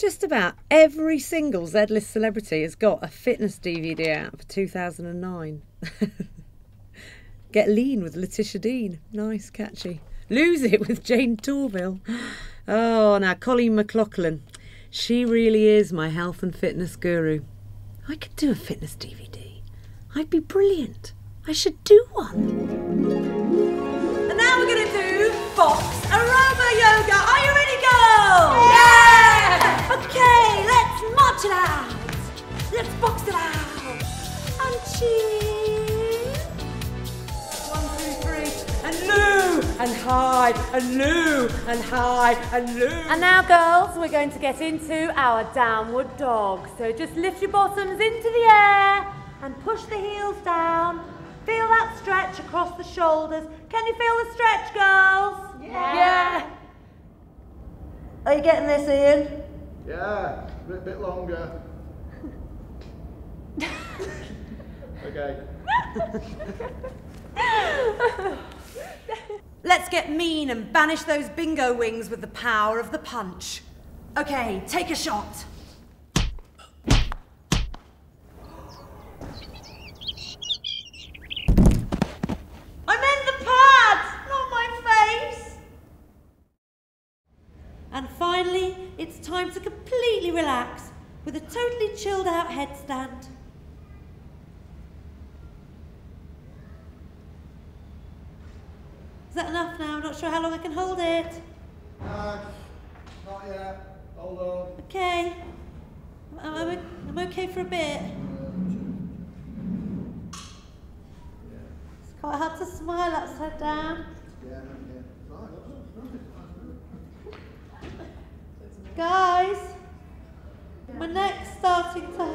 Just about every single Z list celebrity has got a fitness DVD out for 2009. Get Lean with Letitia Dean. Nice, catchy. Lose It with Jayne Torvill. Oh, now Coleen McLoughlin. She really is my health and fitness guru. I could do a fitness DVD. I'd be brilliant. I should do one. Box it out. And cheers. One, two, three. And loo. And high. And loo. And high. And loo. And now, girls, we're going to get into our downward dog. So just lift your bottoms into the air and push the heels down. Feel that stretch across the shoulders. Can you feel the stretch, girls? Yeah. Yeah. Are you getting this, Ian? Yeah, a bit, bit longer. Okay. Let's get mean and banish those bingo wings with the power of the punch. Okay, take a shot. I meant the pads, not my face. And finally, it's time to completely relax with a totally chilled out headstand. Is that enough now? I'm not sure how long I can hold it. No, not yet. Hold on. Okay. I'm, I'm, I'm okay for a bit. It's quite hard to smile upside down. Yeah, yeah. Guys, my neck's starting to.